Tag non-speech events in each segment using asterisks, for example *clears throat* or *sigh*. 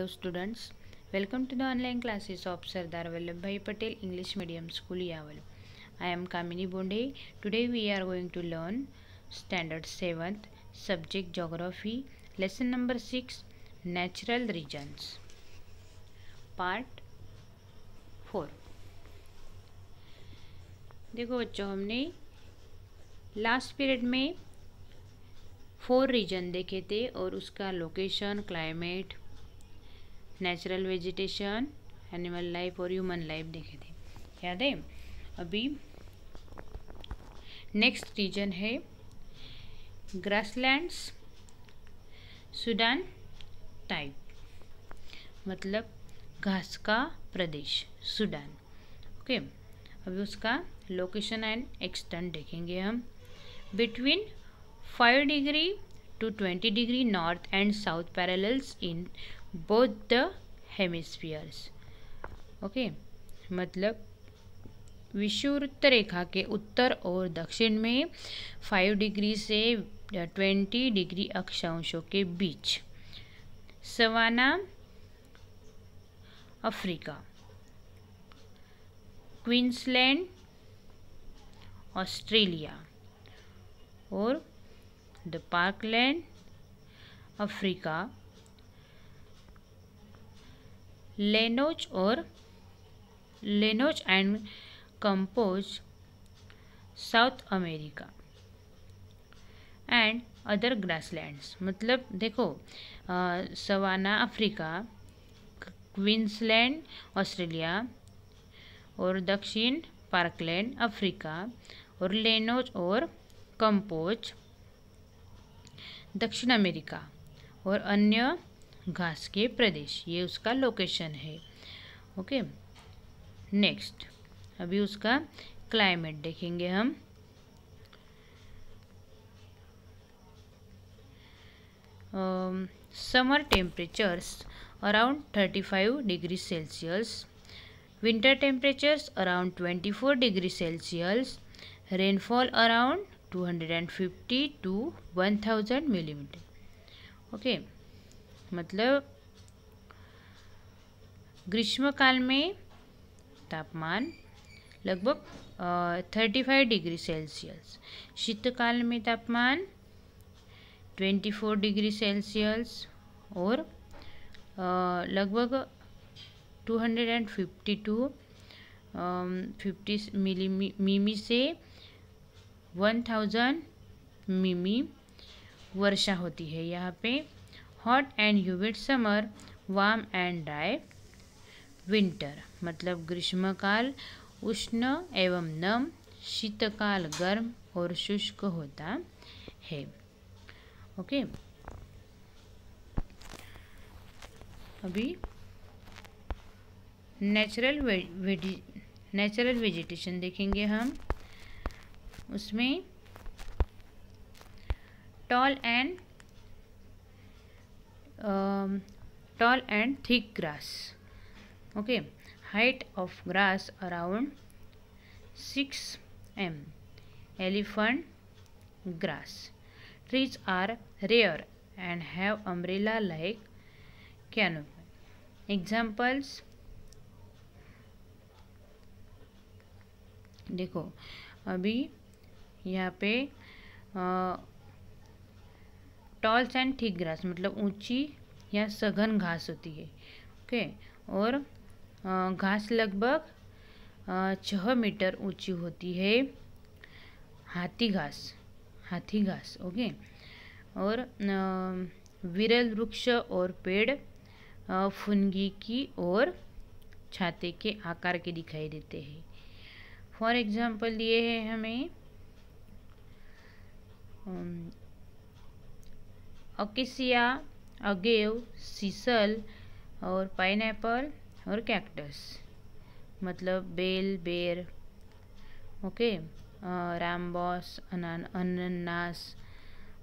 Hello students welcome to the online classes of Sardar Vallabh Bhai Patel English medium school Yawal I am Kamini Bonde today we are going to learn standard seventh subject geography lesson number six natural regions part four देखो बच्चों, हमने last period में four region देखे थे और उसका location climate natural vegetation animal life और human life देखे थे। याद है? अभी नेक्स्ट रीजन है ग्रासलैंड्स सूडान टाइप मतलब घास का प्रदेश सूडान ओके अभी उसका लोकेशन एंड एक्सटेंट देखेंगे हम। Between five degree to twenty degree north and south parallels in both the hemispheres okay मतलब विषुवृत्त रेखा के उत्तर और दक्षिण में फाइव डिग्री से ट्वेंटी डिग्री अक्षांशों के बीच। Savanna, Africa. Queensland, Australia. और द पार्कलैंड, अफ्रीका। लेनोज और llanos and campos, South America, and other grasslands. मतलब देखो सवाना अफ्रीका, क्वींसलैंड, ऑस्ट्रेलिया, और दक्षिण पार्कलैंड, अफ्रीका, और लेनोज और कंपोज, दक्षिण अमेरिका, और अन्य घास के प्रदेश, ये उसका लोकेशन है। ओके नेक्स्ट अभी उसका क्लाइमेट देखेंगे हम। Summer temperatures around 35 degree Celsius winter temperatures around 24 degree Celsius rainfall around 250 to 1000 millimetre okay मतलब ग्रीष्मकाल में तापमान लगभग थर्टी फाइव डिग्री सेल्सियस। शीतकाल में तापमान ट्वेंटी फोर डिग्री सेल्सियस और लगभग two hundred and fifty to fifty milli मिमी से वन थाउज़ेंड मिमी वर्षा होती है यहाँ पे। Hot and humid summer warm and dry winter मतलब ग्रीष्मकाल, उष्ण एवं नम, शीतकाल गर्म और शुष्क होता है। ओके? अभी नेचुरल नेचुरल वेजिटेशन देखेंगे हम। उसमें tall and tall and thick grass okay height of grass around six M elephant grass trees are rare and have umbrella like canopy examples देखो, अभी यहाँ पे टॉल्स एंड थिक ग्रास मतलब ऊँची या सघन घास होती है। ओके? और घास लगभग छः मीटर ऊँची होती है। हाथी घास हाथी घास, ओके? और विरल वृक्ष और पेड़ फुनगी की और छाते के आकार के दिखाई देते हैं। फॉर एग्जांपल दिए हैं हमें अकिसिया, अगेव, सीसल और पाइनएप्पल और कैक्टस। मतलब बेल, बेर, ओके रामबॉस अनानास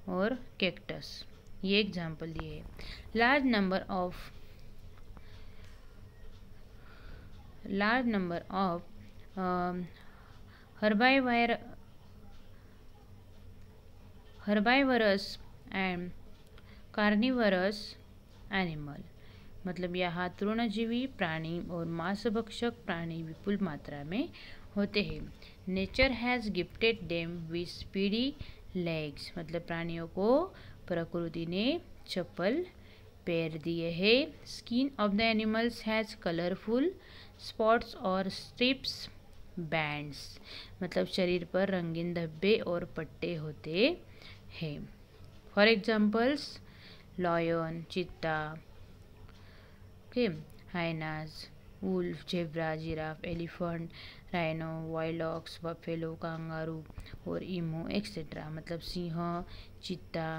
और कैक्टस। ये एग्जांपल दिए है। Large number of, large number of herbivore herbivorous and carnivorous animal मतलब यहाँ तृणजीवी प्राणी और मांसभक्षक प्राणी विपुल मात्रा में होते हैं। Nature has gifted them with speedy legs मतलब प्राणियों को प्रकृति ने चप्पल पैर दिए हैं। Skin of the animals has colourful spots और स्ट्रिप्स बैंड्स मतलब शरीर पर रंगीन धब्बे और पट्टे होते हैं। For examples lion cheetah okay hyenas wolf zebra giraffe elephant rhino wild ox buffalo kangaroo और इमो एक्सेट्रा मतलब सिंह, चित्ता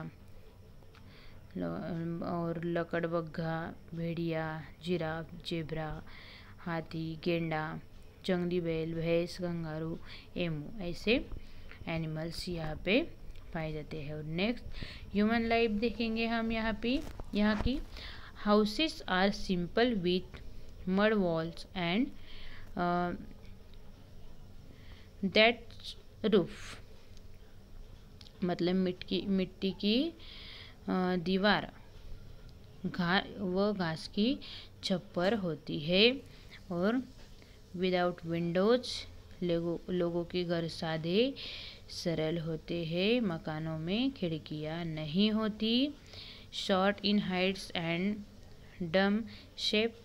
और लकड़बग्घा भेड़िया, जिराफ, जेब्रा, हाथी, गेंडा, जंगली बैल, भैंस कंगारू एमू ऐसे एनिमल्स यहाँ पे पाए जाते हैं। और नेक्स्ट ह्यूमन लाइफ देखेंगे हम यहाँ पे। यहाँ की houses are simple with mud walls and thatch roof मतलब मिट्टी मिट्टी की दीवार। घा, व घास की छप्पर होती है। और विदाउट विंडोज़ लोगों लोगों के घर सादे सरल होते हैं, मकानों में खिड़कियाँ नहीं होती। Short in heights and dome shape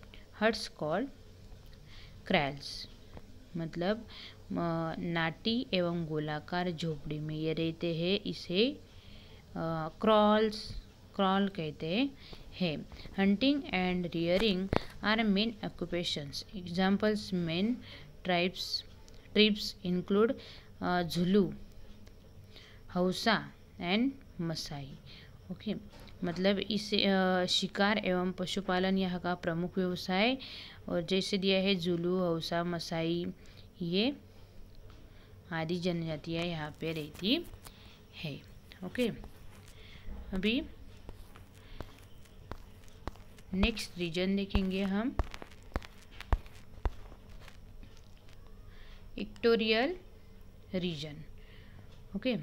huts call kraals मतलब नाटी एवं गोलाकार झोपड़ी में ये रहते हैं। इसे क्रॉल्स, क्रॉल कहते हैं। Hunting and rearing are main occupations. Examples main tribes, tribes include Zulu. Hausa and Masai. Okay मतलब इस शिकार एवं पशुपालन यहाँ का प्रमुख व्यवसाय और जैसे दिया है जुलू, हौसा, मसाई, ये आदि जनजातियाँ यहाँ पे रहती है। ओके अभी नेक्स्ट रीजन देखेंगे हम। इक्टोरियल रीजन ओके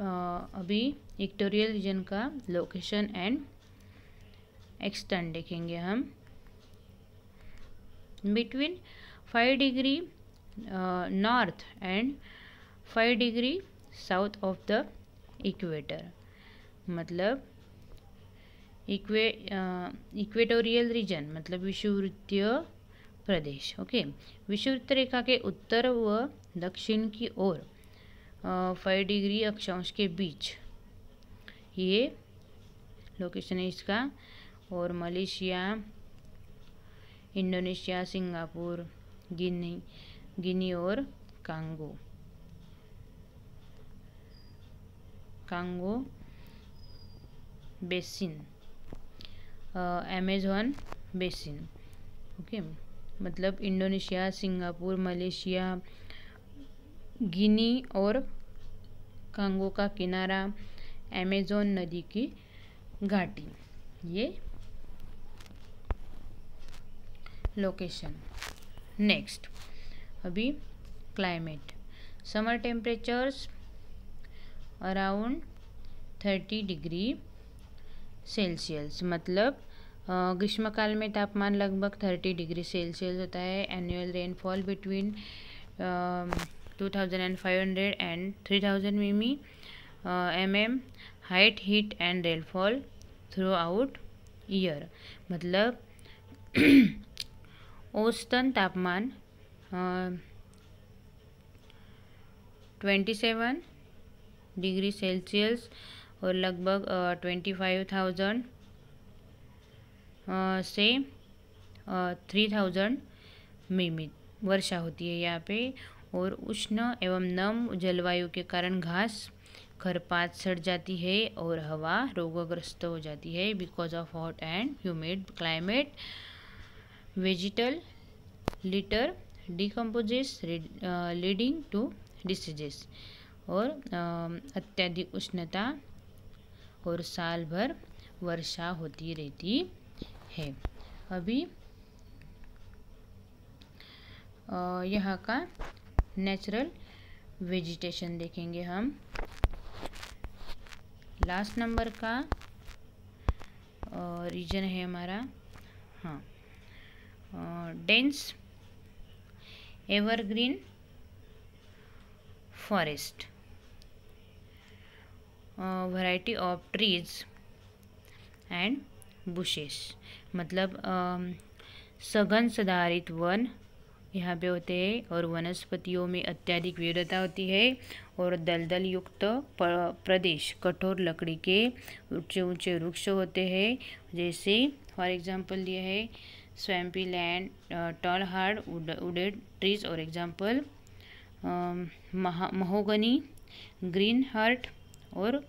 अभी इक्टोरियल रीजन का लोकेशन एंड एक्सटेंड देखेंगे हम। Between five degree north and five degree south of the equator मतलब इक्वे इक्वेटोरियल रीजन मतलब विषुवृत्तीय प्रदेश ओके विषुवृत्त रेखा के उत्तर व दक्षिण की ओर फाइव डिग्री अक्षांश के बीच। ये लोकेशन है इसका। और Malaysia, Indonesia, Singapore, Guinea Guinea और Congo. Congo basin. Amazon basin. Okay? मतलब इंडोनेशिया, सिंगापुर, मलेशिया गिनी और कांगो का किनारा अमेजोन नदी की घाटी। ये लोकेशन नेक्स्ट अभी climate summer temperatures around thirty degree Celsius मतलब ग्रीष्मकाल में तापमान लगभग थर्टी डिग्री सेल्सियस होता है। Annual rainfall between two thousand and five hundred and three thousand M M height heat and rainfall throughout year मतलब *clears throat* औसतन तापमान ट्वेंटी सेवन डिग्री सेल्सियस और लगभग ट्वेंटी फाइव थाउज़ेंड से थ्री थाउज़ेंड मिमी वर्षा होती है यहाँ पे। और उष्ण एवं नम जलवायु के कारण घास खरपात सड़ जाती है और हवा रोगग्रस्त हो जाती है because of hot and humid climate vegetal litter decomposes leading to diseases और अत्यधिक उष्णता और साल भर वर्षा होती रहती है। अभी यहाँ का नेचुरल वेजिटेशन देखेंगे हम। लास्ट नंबर का रीजन है हमारा हाँ dense evergreen forest variety of trees and bushes मतलब सघन सधारित वन यहाँ पे होते हैं और वनस्पतियों में अत्यधिक विविधता होती है और दलदल युक्त प्रदेश, कठोर लकड़ी के ऊँचे ऊँचे वृक्ष होते हैं। जैसे फॉर एग्जांपल दिया है, swampy land tall hard wooded trees और एग्जांपल महोगनी ग्रीन हार्ट और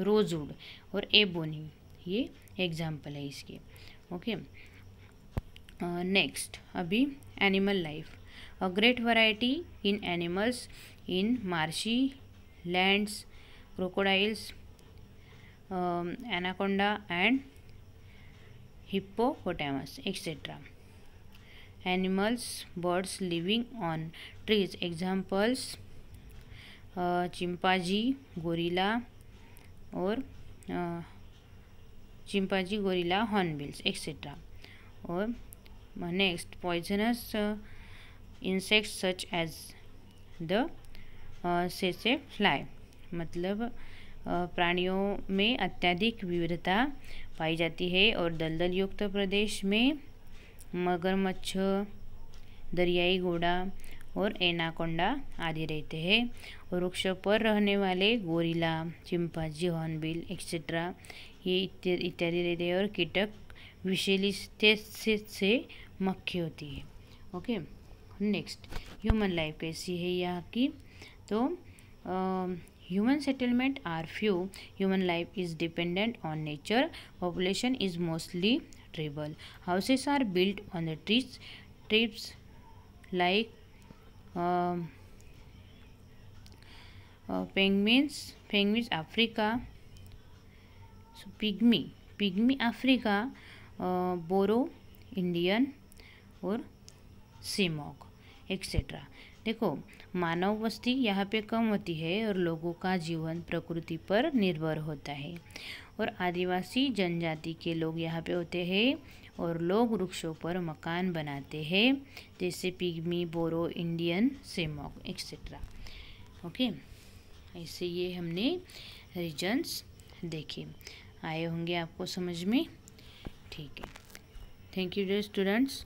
रोजवुड और एबोनी। ये एग्ज़ाम्पल है इसके। ओके? नेक्स्ट अभी animal life a great variety in animals in marshy lands crocodiles anaconda and hippopotamus etc animals birds living on trees. Examples uh, chimpanzee और chimpanzee gorilla hornbills etcetera और next poisonous insects such as the सेसे fly मतलब प्राणियों में अत्यधिक विविधता पाई जाती है और दलदल युक्त प्रदेश में मगरमच्छ, दरियाई घोड़ा और एनाकोंडा आदि रहते हैं। और वृक्ष पर रहने वाले गोरिल्ला, चिंपाजी, हॉर्नबिल एक्सेट्रा ये इत्यादि रहते हैं और कीटक विशेष से मक्खी होती है। ओके? नेक्स्ट ह्यूमन लाइफ कैसी है यहाँ की। तो human settlement are few human life is dependent on nature population is mostly tribal houses are built on the trees tribes like pygmies pygmies Africa pygmy pygmy Africa Boro Indian और सीमॉक etcetera देखो, मानव बस्ती यहाँ पे कम होती है और लोगों का जीवन प्रकृति पर निर्भर होता है। और आदिवासी जनजाति के लोग यहाँ पे होते हैं और लोग वृक्षों पर मकान बनाते हैं, जैसे pygmy, Boro, Indian, Semang etcetera okay? ऐसे ये हमने रीजन्स देखे। आए होंगे आपको समझ में? ठीक है। Thank you dear students